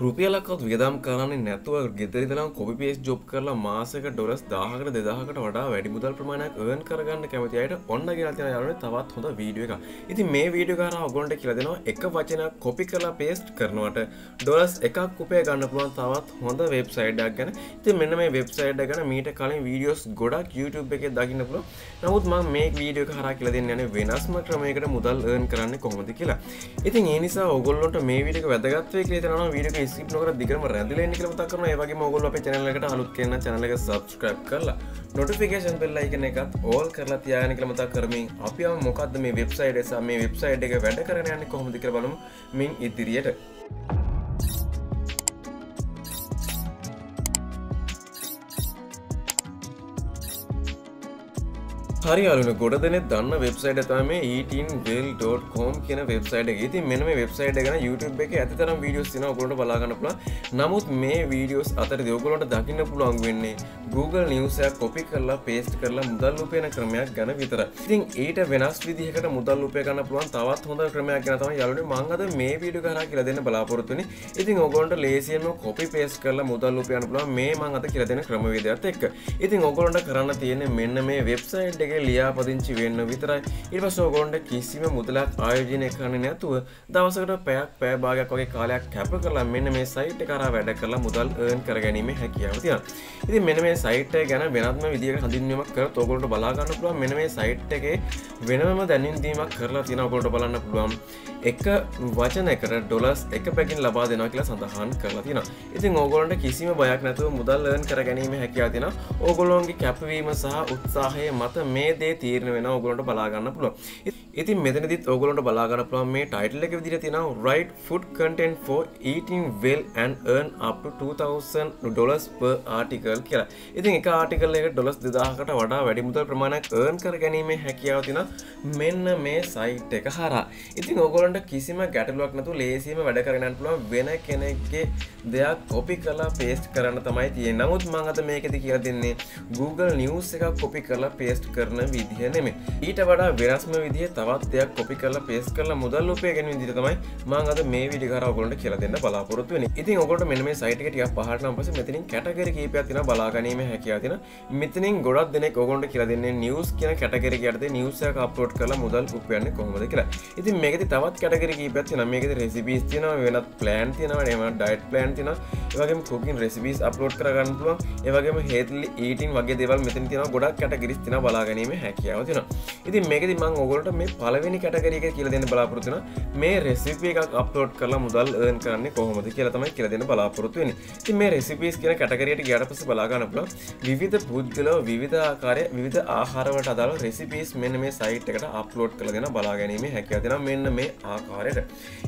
රුපියලක්වත් වියදම් කරන්නේ නැතුව ගෙදරිදනම් කොපි පේස් ජොබ් කරලා මාසක ඩොලස් දාහකට දෙදාහකට වඩා වැඩි මුදල් ප්‍රමාණයක් ඒන් කරගන්න කැමතියට ඔන්න ගෙනතින යාලන තවත් හොඳ වීඩියෝ එක ඉති මේ වීඩියෝ කර ඔගොන්ට කියලදෙනවා එක වචන කොපි කරලා පේස්ට් කරනවට ඩොලස් එකක් කුපය ගන්න පුළුවන් තවත් හොඳ වෙබ්සයිඩක් ගැන. ති මෙන්න මේ වෙබ්සයිඩ් ගැන මීට කලින් වීඩියෝස් ගොඩක් YouTube එක දකින්න පුල නමුත් ම මේ වීඩියෝ හර කියලදන්න යන වෙනස්ම ක්‍රමයකට මුදල් ඒන් කරන්න කොහොමද කියලා. ඉතින් ඒ නිසා ඔගොල්ලොට මේ විඩික වැදගත්වය කියතන වීඩියක ස්කිප් නොකර දිගම රැඳලෙන් කියල මතක් කරන ඒවගේ මොගොල්ල අප චැනලකට අලුත් කියන්න චනලක සබස්ක්‍රප් කරලා නොටිෆිකේෂන් පෙල්ල එකන එකත් ඕල් කරලා තියාගෙන කියල මතක් කරමින් අපි මොකක්ද මේ වෙබ්සයිඩ් එසා මේ වෙබ්සයිඩ් එක වැඩ කරන යන්න කොහොමදිකර බලමු. මින් ඉදිරියට. හරි අලුන ගොඩ දෙන දන්න වෙබ්සයිට තම ඊටන්වල්.කෝම් කියන වෙබ්සයිට ති මෙම වෙබ්සයිට ගැන YouTube එක ඇතතරම් වීඩියෝස් තින ගොට බලාගන්න පුල නමුත් මේ වීඩියෝස් අතර දෙවගොලට දකින්න පුළුවන් වෙන්නේ Google නිවසයක් කොපි කරලා පේස්ට් කරලා මුදල් උපයන ක්‍රමයක් ගැන විතර ඉතින් ඊට වෙනස් විදිහකට මුදල් උපය ගන්න පුළුවන්. තවත් හොඳ ක්‍රමයක් ගැන තම යාලට මංගද මේ වීඩියෝ කරා කියලා දෙන්න බලාපොරොත්තුනි ඉතින් ඔගොන්ට ලේසියම කොපි පේස් කරලා මුදල් උපයන පුළුවන්. මේ මං අත කියලා දෙන ක්‍රමවේදයක් එක්ක. ඉතින් ඔගොලන්ට කරන්න තියෙන මෙන්න මේ වෙබ්සයිට් එක ලියාපදිංචි වෙන්න විතරයි. ඉරිපස් ඕගොන්ට කිසිම මුදලක් ආයෝජනය කරන නැතුව දවසකට පැයක් පෑභාගයක් වගේ කාලයක් කැප කරලා මෙන්න මේ සයිට් කර වැඩ කරලා මුදල් ඒන් කරගැනීම හැකියාව තිය ඉති මෙන මේ සයිට් ගැන වෙනත්ම විදික හඳින්වීමක් කර තෝගොලට බලාගන්න පුළුවන්. මෙන මේ සයිට් එක වෙනම දැනින්දීමක් කරලා තිනකොලට බලන්න පුළුවන්. එක වචන එකට ඩොලස් එක පැකින් ලබා දෙෙන කියලා සඳහන් කරලා තින ඉතින් ඕගොලන්ට කිසිම බයක් නැතුව මුදල්ලන් කර ගැනීම හැකයා තින ඕගොලොන්ගේ කැපවීම සහ උත්සාහය මත මේ දේ තීරණ වෙන ඔගොලට බලාගන්න පුළුව ඉතින් මෙතනදිත් ඔගොලට බලාගන්න පුළුවන් මේ ටයිටල් එක විදිර තින right food content for eating well and earn up to 2000 dollars per article කියලා. ඉතින් එක ආටිකල් එක ඩොලස් දෙදාහකට වඩා වැඩිමුදල් ප්‍රමාණයක් ඒර්න් කර ගැනීම හැකියාව තින මෙන්න මේ සයිට් එක හරා ඉතින් ඔගොලන්ට කිසිම ගැටලුවක් නතු ලේසිම වැඩ කරගන්න පුළුවන්. වෙන කෙනෙක්ගේ දෙයක් කොපි කලා පේස්ට් කරන්න තමයි තිය නමුත් මංගත මේකෙති කියලා දෙන්නේ Google නිවස් එකක් කොපි කරලා පේස්ට් කරන විදිහ නෙමේ ඊට වඩා වෙනස්ම විදිහ තවත් දෙයක් කොපි කරලා පේස් කරලා මුදල් උපය ගැන විදිහ තමයි මං අද මේ වීඩියෝ කරා ඔයගොල්ලන්ට කියලා දෙන්න බලාපොරොත්තු වෙන්නේ. ඉතින් ඔයගොල්ලන්ට මෙන්න මේ සයිට් එක ටිකක් පහළට නම් පස්සේ මෙතනින් කැටගරි කීපයක් තියෙනවා බලා ගැනීම හැකියාව තියෙනවා. මෙතනින් ගොඩක් දෙනෙක් ඔයගොල්ලන්ට කියලා දෙන්නේ නිවුස් කියන කැටගරි යටතේ නිවුස් එකක් අප්ලෝඩ් කරලා මුදල් උපයන්නේ කොහොමද කියලා. ඉතින් මේකෙදි තවත් කැටගරි කීපයක් තියෙනවා. මේකෙදි රෙසිපීස් තියෙනවා, වෙනත් ප්ලෑන් තියෙනවා, එහෙම ඩයට් ප්ලෑන් තියෙනවා. ඒ වගේම කුකින් රෙසිපීස් අප්ලෝඩ් කරගන්න පුළුවන්. ඒ වගේම හෙල්ලි ඊටින් වගේ දේවල් මෙතන තියෙනවා. ගොඩක් කැටගරිස් තියෙනවා බලා ගැනීම හැකියාව තියෙනවා. ඉතින් මේකෙදි මම ඔයගොල්ලන්ට මේ පළවෙනි කැටගරි එක කියලා දෙන්න බලාපොරොත්තු වෙනවා. මේ රෙසිපි එකක් අප්ලෝඩ් කරලා මුදල් earn කරන්නේ කොහොමද කියලා තමයි කියලා දෙන්න බලාපොරොත්තු වෙන්නේ. ඉතින් මේ රෙසිපීස් කියන කැටගරියට ගියාට පස්සේ බලා ගන්න පුළුවන් විවිධ පුද්ගලව විවිධ ආකාරයේ විවිධ ආහාර වලට අදාළ රෙසිපීස් මෙන්න මේ සයිට් එකට අප්ලෝඩ් කරලා දෙන බලා ගැනීම හැකියාව දෙනවා මෙන්න මේ ආකාරයට.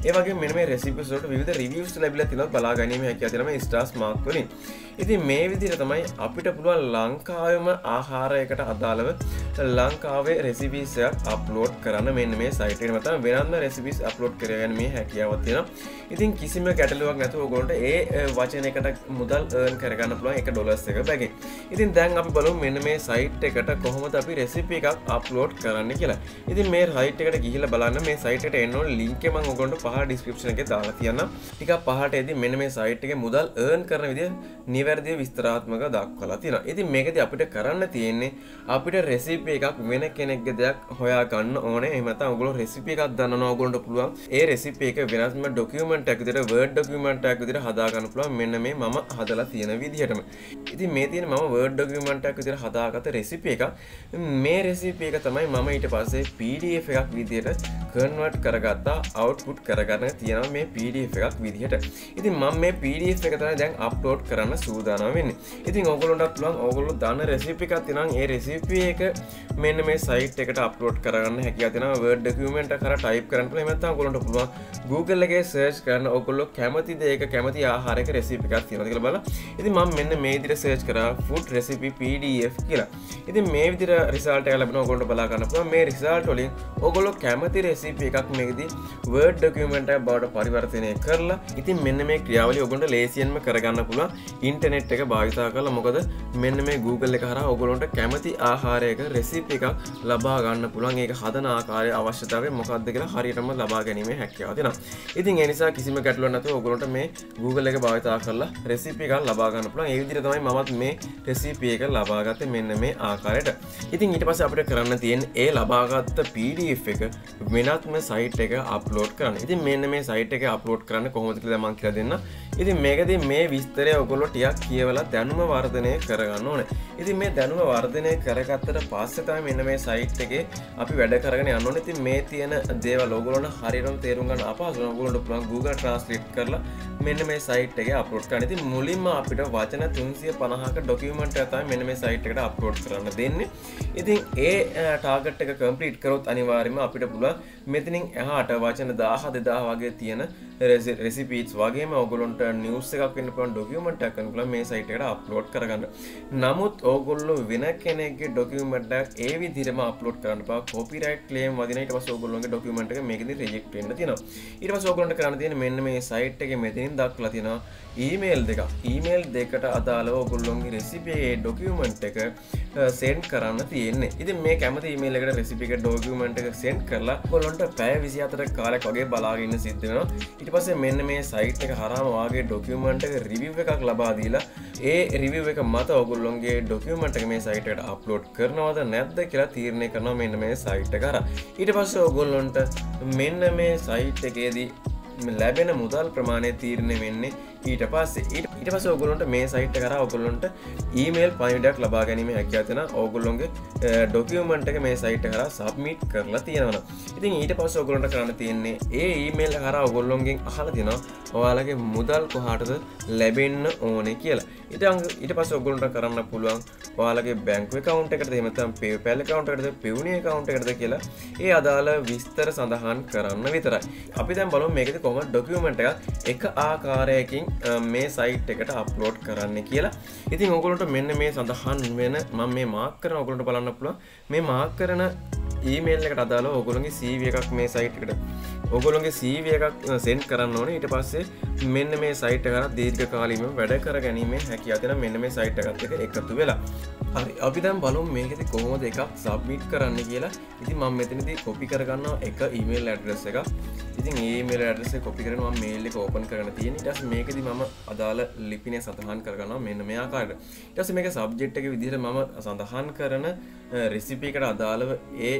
ඒ වගේම මෙන්න මේ රෙසිපීස් වලට විවිධ රිවිව්ස් ලැබිලා තිනවා බලා ගැනීම හැකියාව දෙනවා මේ ස්ටාර්ස් මාක් වලින්. ඉතින් මේ විදිහට තමයි අපිට පුළුවන් ලංකාවෙම ආහාරයකට අදාළව ලංකාවේ රෙසිපිසයක් අප්ලෝඩ් කරන්න මෙන්න මේ සයිට මත වෙනන්න රෙසිපිස් අප්ලෝඩ් කරගන්න මේ හැකියාවත් තියෙන ඉතින් කිසිම කැටලුවක් නැතු ගොලට ඒ වචනකට මුදල් ඒන් කරගන්න පුළුවන් එක ඩොලස් එක බැගි ඉතින් දැන් අපි බලු මෙන්න මේ සයිට් එකට කොහොමද අපි රෙසිපි එකක් අප්ලෝඩ් කරන්න කියලා. ඉතින් මේ රයිට් එකට ගිහිල බලන්න. මේ සයිට එන්නෝ ලින්කම ගොඩ පහ ඩිස්ක්‍රපෂන එක දාලා තියන්න ටික පහට ඇති මෙන්න මේ සයිට් එක මුදල් ඒන් කරන විදිය නිවැරදිය විස්තරාත්මක දක්වලා තියෙන ඉතින් මේකද අපිට කරන්න තියෙන්නේ අපිට රෙසිපි එකක් වෙන කෙනෙක්ග දෙයක් හොයා ගන්න ඕන එමත ඔගුල රෙසිපි එකක් දන්න ඔගොලට පුළුවන් ඒ රෙසිපි එක වෙනස්ම ඩොකියමට ඇකදිට වර්ඩ් ඩොකියමට ඇකදිට හදාගන්න පුළුවන්. මෙන්න මේ මම හදලා තියෙන විදිහටම. ඉති මේ තියෙන ම වර්ඩ් ඩොකියමට ඇකදිට හදාගත රෙසිපි එක මේ රෙසිපි එක තමයි මම ඊට පස්සේ PDF එකක් විදියට කර්නවට් කරගත්තා අවට්පුට් කරගන්න තියෙන මේ PDF එකක් විදිහට. ඉතින් මම මේ PDF එක තමයි දැන් අප්ලෝඩ් කරන්න සූදානම් වෙන්නේ. ඉතින් ඔගොලොන්ට පුළුවන් ඔගොලු දන්න රෙසිපි එකක් තිනම් ඒ රෙසිපි එක මෙන්න මේ සයිට් එකට අප්ලෝඩ් කරන්න හැකි තින වර්ඩ ඩකමෙන්ට කර ටයිප් කරන්න මත ගොලට පුළුවන් Googleගේ සර්ච් කරන්න ඔකොල්ලො කැමති ඒක කැමති ආහාරක රෙසිපිකක් තියෙනකල බල ඉති ම මෙන්න මේ දිර සර්ච් කර ෆුට් රෙසිපි PDF කියලා. ඉති මේ විදිර රිසාල්ට ලබන ගොඩ බලාගන්න පුළ මේ රිසාල්ට ොලින් ඔගොලො කැමති රෙසිපි එකක් මේදී වර්ඩ් ඩොකියමෙන්ට් එකක් බවට පරිවර්තනය කරලා ඉතින් මෙන්න මේ ක්‍රියාවලිය ඔයගොල්ලන්ට ලේසියෙන්ම කරගන්න පුළුවන්. ඉන්ටර්නෙට් එක භාවිතා කරලා මොකද මෙන්න මේ Google එක හරහා ඔයගොල්ලන්ට කැමති ආහාරයක රෙසිපි එකක් ලබා ගන්න පුළුවන් ඒක හදන ආකාරය අවශ්‍යතාවය මොකක්ද කියලා හරියටම ලබා ගැනීමේ හැකියාව තියෙනවා. ඉතින් ඒ නිසා කිසිම ගැටලුවක් නැතුව ඔයගොල්ලන්ට මේ Google එක භාවිතා කරලා රෙසිපි එකක් ලබා ගන්න පුළුවන්. ඒ විදිහට තමයි මමත් මේ රෙසිපි එක ලබා ගත්තේ මෙන්න මේ ආකාරයට. ඉතින් ඊට පස්සේ අපිට කරන්න තියෙන ඒ ලබාගත්ත PDF එක වෙනත්ම සයිට් එක අප්ලෝඩ් කරන්න. ඉතින් මෙන්න මේ සයිට් එක අප්ලෝඩ් කරන්න කොහොමද කියලා මම කියලා දෙන්න. ඉතින් මේකදී මේ විස්තරය ඔයගොල්ලෝ ටිකක් කියවලා දැනුම වර්ධනය කරගන්න ඕනේ. ඉතින් මේ දැනුම වර්ධනය කරගත්තට පස්සේ තමයි මෙන්න මේ සයිට් එකේ අපි වැඩ කරගෙන යන්න ඕනේ. ඉතින් මේ තියෙන දේවල් ඔයගොල්ලන්ට හරියටම තේරුම් ගන්න අපහසු නම් ඔයගොල්ලන්ට පුළුවන් Google Translate කරලා මෙන්න මේ සයිට් එකේ අප්ලෝඩ් කරන්න. ඉතින් මුලින්ම අපිට වචන 350ක ඩොකියුමන්ට් එක තමයි මෙන්න මේ සයිට් එකට අප්ලෝඩ් කරන්න දෙන්නේ. ඉතින් ඒ ටාගට් එක කම්ප්ලීට් කරොත් අනිවාර්යයෙන්ම අපිට පුළුවන් මෙතනින් එහාට වචන 1000 2000 වගේ තියෙන රෙසිපීස් වගේම ඔගොලොන්ට නිවස් එකක් වෙන්න පුළුවන් ඩොකියුමන්ට් එකක් කරන්න පුළුවන් මේ සයිට් එකට අප්ලෝඩ් කරගන්න. නමුත් ඕගොල්ලෝ වෙන කෙනෙක්ගේ ඩොකියුමන්ට් එකක් ඒ විදිහටම අප්ලෝඩ් කරන්න බා කොපිරයිට් ක්ලේම් වදින ඊට පස්සේ ඕගොල්ලෝගේ ඩොකියුමන්ට් එක මේකෙදි රිජෙක්ට් වෙන්න තියෙනවා. ඊට පස්සේ ඕගොල්ලන්ට කරන්න තියෙන්නේ මෙන්න මේ සයිට් එකේ මෙතනින් දක්වලා තියෙනවා ඊමේල් දෙක. ඊමේල් දෙකට අදාළව ඔගොල්ලොන්ගේ රෙසිපි ඒ ඩොකියුමන්ට් එක සෙන්ඩ් කරන්න තියෙන්නේ. ඉතින් මේ කැමති ඊමේල් එකට රෙසිපි එක ඩොකියුමන්ට් එක සෙන්ඩ් කරලා ඔයගොල්ලන්ට පැය 24ක කාලයක් වගේ බලාගෙන ඉන්න සිද්ධ වෙනවා. ඊට පස්සේ මෙන්න මේ සයිට් එක හරහාම වාගේ ඩොකියුමන්ට් එක රිවිව් එකක් ලබා දීලා ඒ රිවිව් එක මත ඔයගොල්ලොන්ගේ ඩොකියුමන්ට් එක මේ සයිට් එකට අප්ලෝඩ් කරනවද නැද්ද කියලා තීරණය කරනවා මෙන්න මේ සයිට් එක හරහා. ඊට පස්සේ ඔයගොල්ලන්ට මෙන්න මේ සයිට් එකේදී ලැබෙන මුදල් ප්‍රමාණය තීරණය වෙන්නේ ඊට පස්සේ ඊට පස ඔගුලන්ට මේ සයිට් කර ඔගුලන්ට ඊමේල් පයිඩක් ලබා ගැනීම හැකිවතින ඔගුල්ලොන්ගේ ඩොකියමන්ට එක මේ සයිට් කර සබ්මිට් කරලා තියෙනවන ඉතින් ඊට පස ඔගුලන්ට කරන්න තියෙන්නේ ඒ ඊමේල් හර ඔගොල්ලොන්ගෙන් අහල තින ඔයාලගේ මුදල් කොහටද ලැබෙන්න ඕනේ කියලා. ඉතන් ඊට පස ඔගුලන්ට කරන්න පුළුවන් ඔයාලගේ බැංක කවන්ට එකට එමතම් පේ පැල කවන්ටද පිවුණේ කවන්ට එකද කියලා ඒ අදාළ විස්තර සඳහන් කරන්න විතරයි. අපි දැන් බලු මේකද කොම ඩොකියමට එක එක ආකාරයකින් මේ සයිට් එකට අප්ලෝඩ් කරන්න කියලා. ඉතින් ඔගොලට මෙන්න මේ සඳහන් වෙන මම මේ මාක් කරන ඔගොලට බලන්න පුළුව මේ මාක් කරන ඊමේල් එකට අදාල ඔගොලගේ සීව එකක් මේ සයිට්කට ඔගොලොගේ සීව එකක් සෙන්් කරන්න ඕන. ඊට පස්සේ මෙන්න මේ සයිට කර දීර්ඝ කාලීම වැඩ කර ගැනීම හැකි අතන මෙන්න මේ සයිට් එකත් එක එකතු වෙලා. හරි අපි දැම් බලු මේකෙති කොහොමද එකක් සබ්මිට් කරන්න කියලා. ඉති මං මෙතනති කොපි කරගන්න එක ඊමේල් ඇඩ්‍රෙස් එක ඉතින් ඒමේල් ඇඩ්‍රෙස කොපි කරනවා මේල් එක ඕපන් කරන තියෙන. ටස් මේකද මම අදාළ ලිපිනේ සඳහන් කරගන්න මෙන්න මේ ආකාරයට. ටස මේක සබ්ජෙට් එක විදිහට මම සඳහන් කරන eh, රෙසිපිකට අදාළව ඒ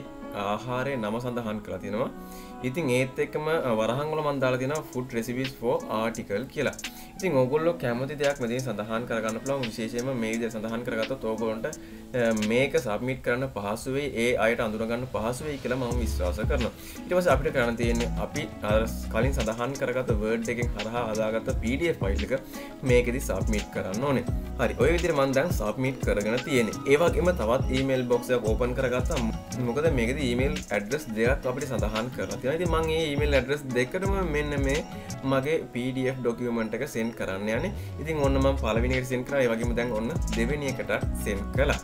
ආහාරය නම සඳහන් කලා තියෙනවා. ඉතින් ඒත් එක්කම වරහංගල මන්දාල තින ෆුඩ් රෙසිවිස් ෝ ආටිකල් කියලා. ඉතින් ඔගොල්ලො කැමති දෙයක් මතින් සඳහන් කරගන්න පුළන් විශේෂම මේද සඳහන් කරගත තෝගොලොන්ට මේක සබමිට කරන්න පහසුවේ ඒ අයට අඳුරගන්න පහසුවේ කියලා මම විශ්වාස කරන ඉටවස අපිට කරන්න තියෙන්නේ අපි කලින් සඳහන් කරගත වර්ඩ් එකෙන් හරහා අදාගත පඩ ෆයිල් එක මේකෙදි සබමිට් කරන්න ඕනේ. හරි ඔය විදිර මන්දන් සබමිට් කරගෙන තියෙන ඒවාගේම තවත් ඊමේල් බොක්සයක් ඕපන් කරගත්තා. මොකද මේකද ඊමේල් ඇඩ්‍රස් දෙයක් අපිට සඳහන් කරලා ති මගේ ඊමේල් ඇඩ්‍රස් දෙකටම මෙන්න මේ මගේ PDF ඩොකියමට එක සෙන් කරන්න යන ඉතින් ඔන්නම පලවිනිට සෙන් කර. වගේම දැන් ඔන්න දෙවැනියකට සෙන් කලා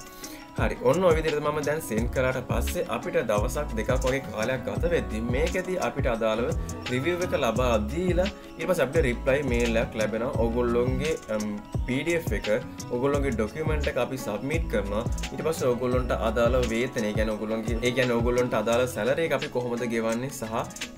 හරි. ඔන්න ඔවිදිරට මම දැන් සෙන් කරට පස්සේ අපිට දවසක් දෙකක් වගේ කාලයක් ගත වෙද්දි මේක ඇති අපිට අදාළව රිවිව් එක ලබා අදීලා ඉප සබට රිප්ලයි මේල්ලක් ලැබෙන ඔගොල්ලොන්ගේ පඩF um, එක ඔගොල්ලොන්ගේ ඩොකමෙන්ට අපි සබමිට් කරනවා. ඉට පස් ඔගොල්ලොන්ට අදාල වේතනය ගැන ඔගොල්ලොන්ගේ ඒ ගැන ඔගොල්ලොන්ට අදාල සැලරේ අපි කොහොමද ගෙවන්නේ සහ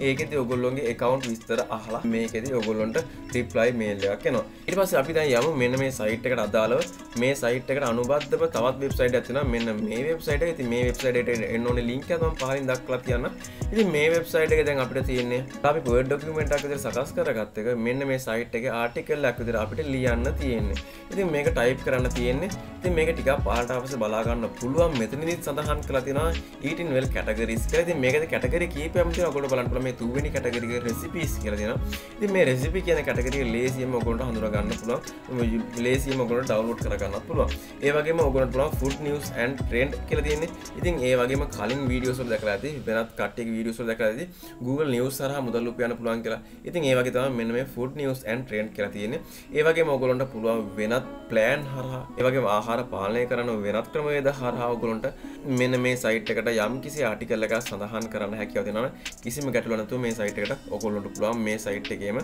ඒකෙති ඔගොල්ලොන්ගේ එකකවන්් විස්තර අහලා මේකෙති ඔගොල්ලොන්ට රිප්ලයි මේල්ලයක් නවා ඉට පස් අපි දැන් යම මෙන්න මේ සයිට් එකට. අදාලව මේ සයිට් එකට අනුබද්ධව තවත් වෙබ්සයිට ඇතින මෙන්න මේ වෙබ්සයිට ඇති මේ වෙබ්සයිට එන්නන ලින්ක තම පහලින් දක්ලා තියන්න. ඉති මේ වෙබ්සයිට එක දැන් අපිට තියන්නේ අපි පොඩ ඩොකමෙන්ට් එකද සකස් කරගත්තක මෙන්න මේ සයිට් එක ආටිකල් ඇක්විදිර අපිට ලියන්න තියෙන්නේ. ඉතින් මේක ටයිප් කරන්න තියෙන්නේ. ඉතින් මේක ටික පාටාපස බලාගන්න පුළුවන්. මෙතනදිත් සඳහන් කලා තින ඊටන් වෙල් කටගරිස් කරති මේක කටකර කීපයමති ඔකොට බලන්ට මේ තුවනි කටගරික රෙසිපිස් කියලතින ති මේ රෙසිපි කියන කටකරිය ලේසියම ඔකොට හඳුරගන්න පුළුව ලේසියම ගොට ඩවලෝඩ් කරගන්න පුළුව ඒවගේ ඔගොට පුළ ෆුඩ් නිවස් ඇන් ට්‍රෙන්ඩ් කියල තියන්නේ. ඉතින් ඒ වගේම කලින් වීඩියෝසල් දැකලා ඇති වෙනත් කට්ටෙක් වීඩියෝසල් දැකලා ඇති Google නිවස් සරහ මුදල් උපයන්න පුළුවන් කියලා. ඉතින් ඒ වගේ තමයි මෙන්න මේ ෆුඩ් නිවස් ඇන් ට්‍රෙන්ඩ් කියලා තියෙන්නේ. ඒ වගේම ඔයගොල්ලන්ට පුළුවන් වෙනත් ප්ලෑන් හරහා ඒ වගේම ආහාර පාලනය කරන වෙනත් ක්‍රමවේද හරහා ඔයගොල්ලන්ට මෙන්න මේ සයිට් එකට යම් කිසි ආටිකල් එකක් සඳහන් කරන්න හැකියාව තියෙනවා කිසිම ගැටලුවක් නැතුව මේ සයිට් එකට ඔයගොල්ලන්ට පුළුවන් මේ සයිට් එකේම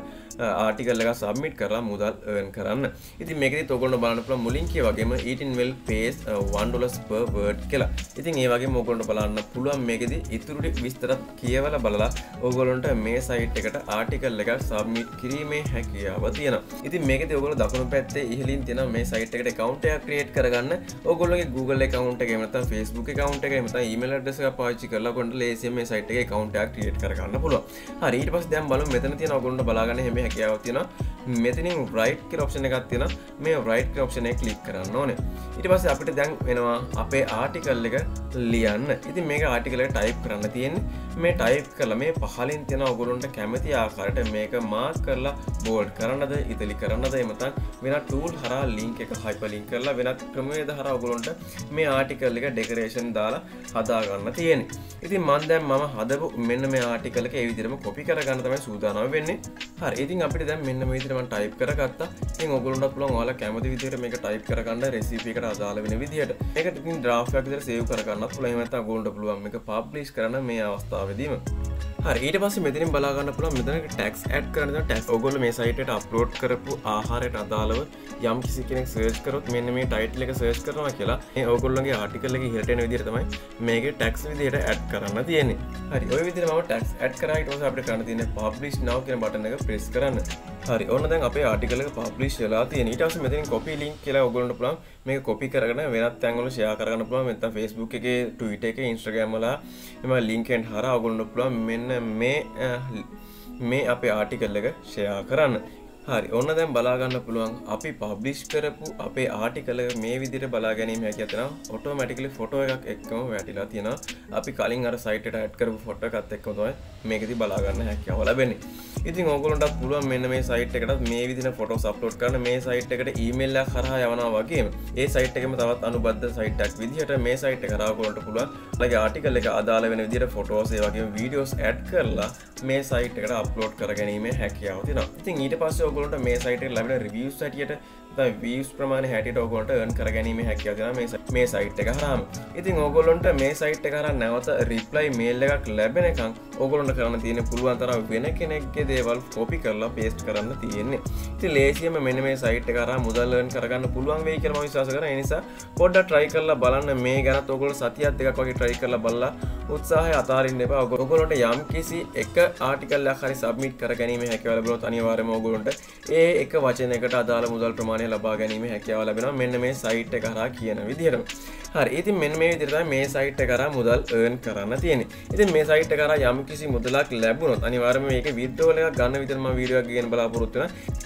ආටිකල් එක සබ්මිට් කරලා මුදල් earn කරන්න. ඉතින් මේකෙදිත් ඔයගොල්ලන්ට බලන්න පුළුවන් මුලින් කිය වගේම eating well pays $1 per word කියලා. ඉතින් ඒ වගේම ඔයගොල්ලන්ට බලන්න පුළුවන් මේකෙදි ඉතුරු ටික විස්තරත් කියවලා බලලා ඔයගොල්ලන්ට මේ සයිට් එකට ආටිකල් එකක් සබ්මිට් කිරීමේ හැකියාව තියෙනවා. ඉතින් මේකෙදි ඔයගොල්ලෝ දකුණු පැත්තේ ඉහළින් තියෙන මේ සයිට් එකට account එකක් create කරගන්න ඔයගොල්ලෝගේ Google account එක එහෙම නැත්නම් Facebook account එක එහෙම නැත්නම් email address එක පාවිච්චි කරලා ඔයගොල්ලන්ට ලේසියෙන් මේ සයිට් එකේ account එකක් create කරගන්න පුළුවන්. හරි ඊට පස්සේ දැන් බලමු මෙතන තියෙන ඔයගොල්ලන්ට බලාගන්න හැම හැකියාවක් තියෙනවා. මෙතනින් රයිට් කියලා ඔප්ෂන් එකක් තියෙනවා. මේ රයිට් කියලා ඔප්ෂන් එක ක්ලික් කරන්න ඕනේ. ඊට පස්සේ අපිට දැන් වෙනවා අපේ ආටිකල් එක ලියන්න. ඉතින් මේක ආටිකල් එක ටයිප් කරන්න තියෙන්නේ. මේ ටයිප් කරලා මේ පහලින් තියෙන ඔයගොල්ලන්ට කැමති ආකාරයට මේක මාක් කරලා බෝල්ඩ් කරන්නද, ඉතලි කරන්නද, එහෙම නැත්නම් වෙනත් ටූල් හරහා ලින්ක් එක හයිපර්ලින්ක් කරලා වෙනත් ක්‍රමවේද හරහා ඔයගොල්ලන්ට මේ ආටිකල් එක ඩෙකරේෂන් දාලා හදා ගන්න තියෙන්නේ. ඉතින් මම දැන් මම හදපු මෙන්න මේ ආටිකල් එක ඒ විදිහටම කොපි කරගන්න තමයි සූදානම් වෙන්නේ. හරි. ඉතින් අපිට දැන් මෙන්න මේ විදිහට මම ටයිප් කරගත්තා. ඉතින් ඔයගොල්ලන්ට පුළුවන් ඔයාලා කැමති විදිහට මේක ටයිප් කරගන්න රෙසිපි එකට අදාළ වෙන විදිහට. මේක ඉතින් ඩ්‍රාෆ්ට් එකක් විදිහට සේව් කරගන්නත් පුළුවන්. එහෙම නැත්නම් ඔයගොල්ලන්ට පුළුවන් මේක පබ්ලිෂ් කරන්න මේ අවස්ථාවේදීම. හරි ඊට පස්සේ මෙතනින් බලා ගන්න පුළුවන් මෙතන ටැක්ස් ඇඩ් කරන ටැක්ස් ඔයගොල්ලෝ මේ සයිට් එකට අප්ලෝඩ් කරපු ආහාරයට අදාළව යම් කිසි කෙනෙක් සර්ච් කරොත් මෙන්න මේ ටයිටල් එක සර්ච් කරනවා කියලා මේ ඔයගොල්ලෝගේ ආටිකල් එකේ ඉහළට එන විදිහට තමයි මේකේ ටැක්ස් විදිහට ඇඩ් කරන්න තියෙන්නේ. හරි ওই විදිහට මම ටැක්ස් ඇඩ් කරා ඊට පස්සේ අපිට කරන්න තියෙන්නේ publish now කියන බටන් එක ප්‍රෙස් කරන්න. හරි ඔන්න දැන් අපේ ආටිකල් එක පබ්ලිෂ් වෙලා තියෙන. ඊට පස්සේ මෙතනින් copy link කියලා ඔයගොල්ලන්ට පුළුවන් මේක copy කරගෙන වෙනත් තැන්වල share කරගන්න පුළුවන්. නැත්නම් Facebook එකේ, Twitter එකේ, Instagram වල එම link එකෙන් හරහා ඔයගොල්ලන්ට පුළුවන් මෙන්න මේ මේ අපේ ආටිකල් එක ෂෙයා කරන්න හරි ඔන්න දැන් බලාගන්න පුළුවන්. අපි පබ්ලිෂ් කරපු අපේ ආටිකල මේ විදිහට බලා ගැනීම හැකියාව තියෙනවා ඔටෝමැටිකලි ෆොටෝ එකක් එක්කම වැටිලා තියෙනවා. අපි කලින් අර සයිට් එකට ඇඩ් කරපු ෆොටෝ එකත් එක්කම තමයි මේකෙදි බලා ගන්න හැකියාව ලැබෙන්නේ ඉතින් ඕගොල්ලන්ට පුළුවන් මෙන්න මේ සයිට් එකට මේ විදිහට ෆොටෝස් අප්ලෝඩ් කරන්න. මේ සයිට් එකට ඊමේල් එකක් කරහා යවනවා වගේම ඒ සයිට් එකෙම තවත් අනුබද්ධ සයිට් එකක් විදිහට මේ සයිට් එක කරා ඔයගොල්ලන්ට පුළුවන්. ඔයාලගේ ආටිකල් එක අදාළ වෙන විදිහට ෆොටෝස් ඒ වගේම වීඩියෝස් ඇඩ් කරලා මේ සයිට් එකට අප්ලෝඩ් කරගැනීමේ හැකියාව තියෙනවා. ඉතින් ඊට පස්සේ ඔයගොල්ලන්ට මේ සයිට ලැබෙන රිවියස් හැටියට වීස් ප්‍රමාණ හැට ඔගොලට ර්න් කරගැනීම හැකියගෙන මේ සයිට් එක හරම ඉතින් ඔගොලොන්ට මේ සයිට් කර නැවත රිප්ලයි මේල් එකක් ලැබෙනකං ඔගොලොන්ට කරන්න තියෙන පුළුවන්තර වෙන කෙනෙක්ගේ දේවල් කොපි කරලා පේස්ට් කරන්න තියෙන්නේ. ති ලේසියම මෙන මේ සයිට් කර මුදල්ලන් කරගන්න පුළුවන් වේ කරම විශවාස කර නිසා පොඩ්ඩ ට්‍රයි කරලා බලන්න මේ ගැන ඔගොල සතියත් දෙකක් වගේ ට්‍රයි කරලා බල්ලා උත්සාහ අතාරින් එපා. ඔගොලොට යම් කිසි එක ආටිකල්ල හරි සබමිට කර ගැනීම හැකිවල බලොත් අනිවාරම ඔගොලොන්ට ඒ එක වචනකට අදාළ මුදල් ප්‍රමාණය ලබා ගැනීම හැකියාව ලැබෙන මෙන්න මේ සයිට් කරා කියන විදිහටම. හරි. ඉතින් මෙන්න මේ විදිහට මේ සයිට් කරා මුදල් earn කරන්න තියෙන්නේ. ඉතින් මේ සයිට් කරා යම් කිසි මුදලක් ලැබුණොත් අනිවාර්යයෙන්ම මේක විත්ඩ්‍රෝල් එකක් ගන්න විදිහට මම වීඩියෝ එකක් ගෙන බලාපොරොත්තු වෙනවා.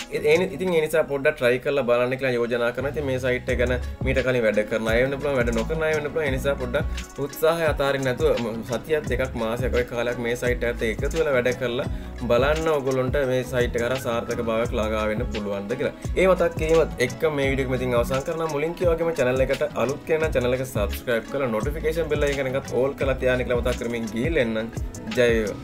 ඉතින් ඒ නිසා පොඩ්ඩක් try කරලා බලන්න කියලා යෝජනා කරනවා. ඉතින් මේ සයිට් එක ගැන මීට කලින් වැඩ කරන අය වෙන්න පුළුවන් වැඩ නොකරන අය වෙන්න පුළුවන්. ඒ නිසා පොඩ්ඩක් උත්සාහය අතාරින්න නැතුව සතියක් දෙකක් මාසයක් වගේ කාලයක් මේ සයිට් එකට එකතු වෙලා වැඩ කරලා බලන්න ඔයගොල්ලන්ට මේ සයිට් එක කරා සාර්ථක භාවයක් ළඟා වෙන්න පුළුවන්ද කියලා. ඒ මතක් කිරීමත් එක්ක මේ විඩියෝ මෙතින් අවසන් කරන මුලින් කියවගේම channel එකට අලුත් කෙන channel එක subscribe කරලා notification bell icon එකත් all කරලා තියාගෙන කියලා මතක් කරමින් ගිහින් එන්නම් ජය වේවා.